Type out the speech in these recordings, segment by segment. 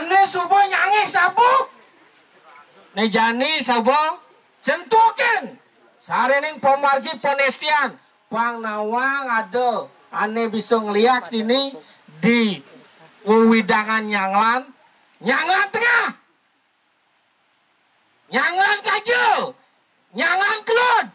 Ane subuh nyanyi sabuk. Nejani sabo centukin. Sarening pemargi penestian. Pang nawang ada. Ane bisa ngeliat ini di widangan nyanglan. Nyanglan tengah. Nyanglan kaju. Nyanglan kelut.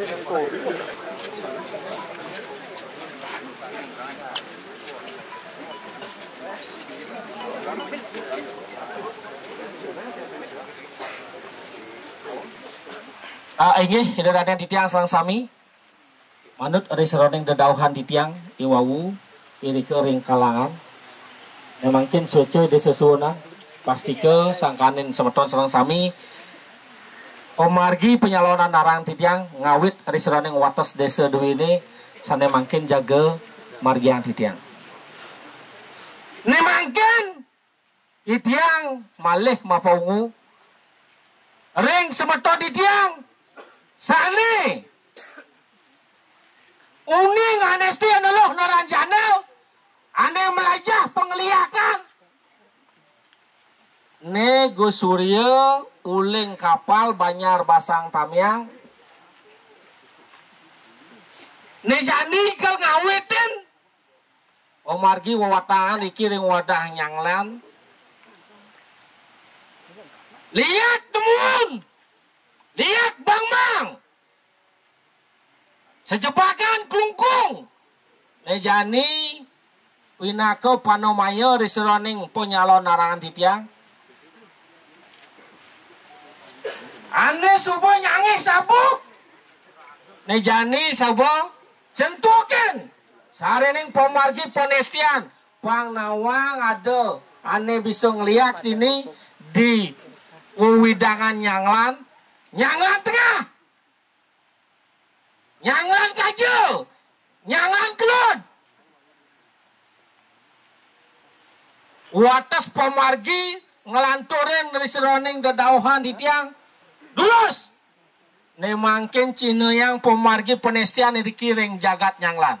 Ah, ini tidak ada di tiang serang sami. Manut ada seroning dedauhan di tiang iwawu iri kering kalangan. Memangkin suci di sesuunan pasti ke sangkanin semeton serang sami. Omargi penyalonan narang di tiang ngawit ada seroning wates desa dua ini sana mangkin jaga margiang di tiang. Nemangkin di tiang malih mapaungu ring semeton di tiang Sani. Uning anesti aneluh naranjana. Ane melajah penglihatan. Ne Surya uling kapal banyar basang tamyang. Ne jani ke ngawitin. Omargi wawatangan dikiring wadah nyanglan. Lihat temun. Lihat Bang Bang. Sejebakan kelungkung. Lejani winako panomaya riseroning penyalon narangan titiang. Ane subuh nyanyi sabuk. Nejani sabo centukin. Sarening pemargi penestian. Pang nawang ada. Ane bisa ngeliat ini di widangan nyanglan Nyangan tengah. Nyangan kaju. Nyangan kelut. Wates pemargi ngelanturin dari seroning dedauhan di tiang. Dulus. Ne mangkin Cina yang pemargi penestian dikiring jagat nyanglan.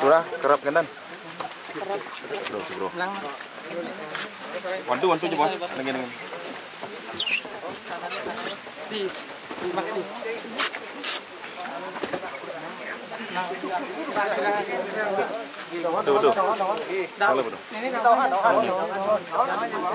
Surah, kerap kanan. Bro, bro. Wantu, wantu coba. Lagi dengan. Betul, betul. Salah. Ini ganti nomor.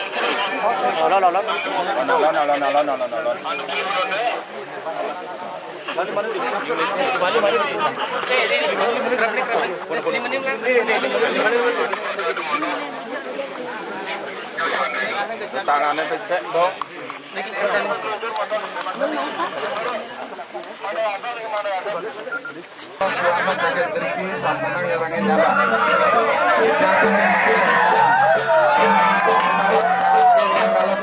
mau janda. Alon, alon, alon, alon, alon, alon. Tangannya pesek, dong. Selamat tinggi sampuna ngirangin jalan. Kalau bicara udah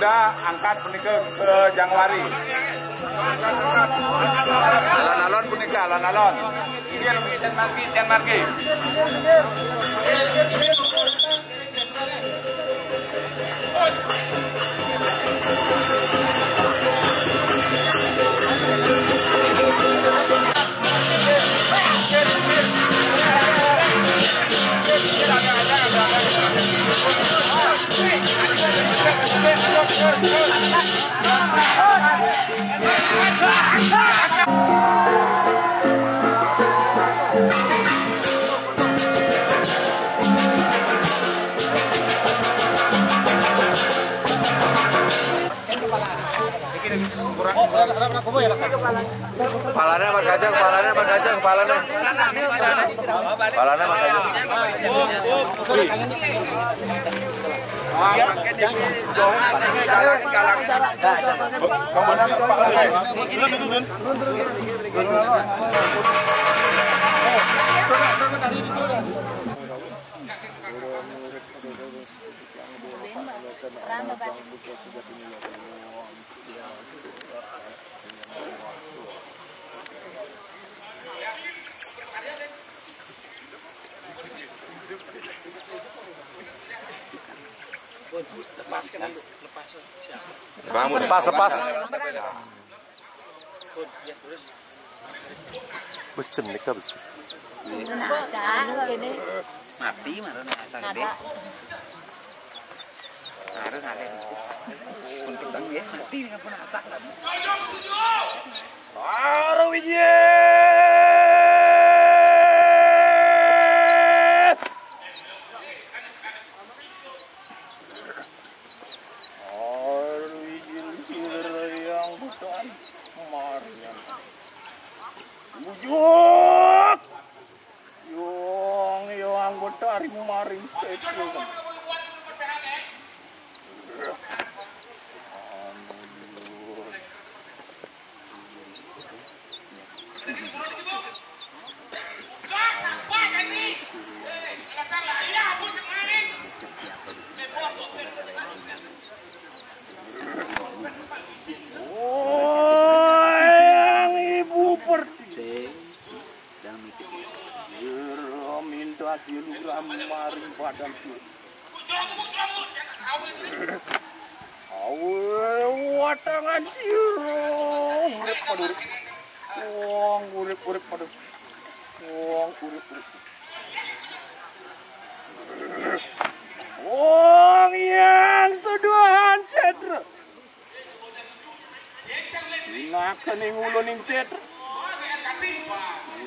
pemuda angkat punika ke Jangwari. Alon-alon punika alon-alon. Ini yang Jan Margi, Jan Margi. Kurang, kurang, kurang, kurang, kurang, kurang, kurang, Kepalanya Mas Gajah, kepalanya Mas Gajah, kepalanya. Kepalanya Mas Gajah. Bangun, lepas, lepas. Becen nih besi. mati mana asa gede harus ada untuk tang ya mati nggak pernah atak lagi Bujuk! Maring badan. Awe watangan sira urip padurip. Wong urip-urip padurip. Wong urip-urip. Wong yang seduhan setra. Dinakan ing ulun ing setra.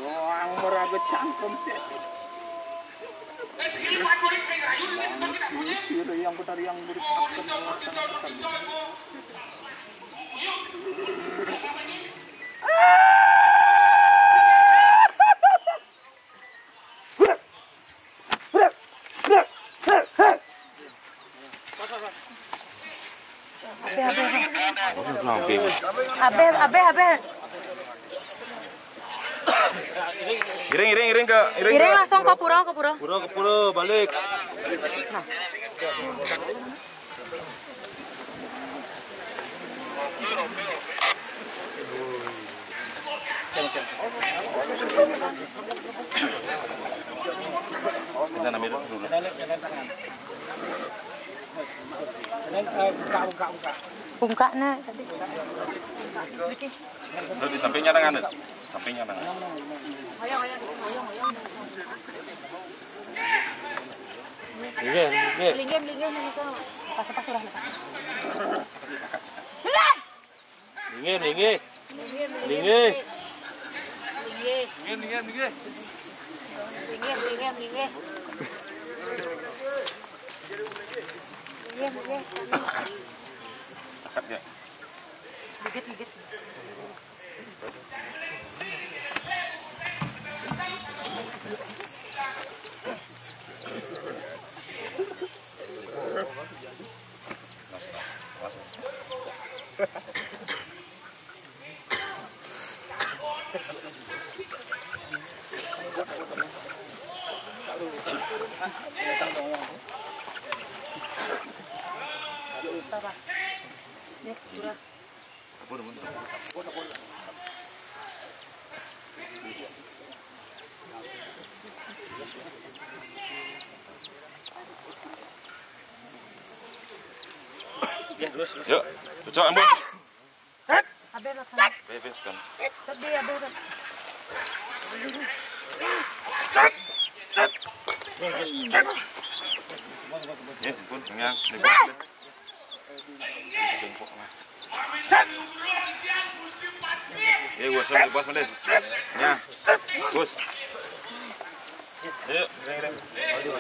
Wong cangkem setra. Yang benar yang urip Bungka na tadi. Lu di sampingnya tangan, Dut. sampingnya tangan. Linggim, linggim itu. Pas pas sudah lepas. Linggih, linggih. Linggim, Linggih. Linggim, linggim, linggim, linggim. Linggim, Dekat ya. Gigit, gigit. Yuk, cocok. Ya, pun, bos, bos, bos, Ya. Bos. Ayo,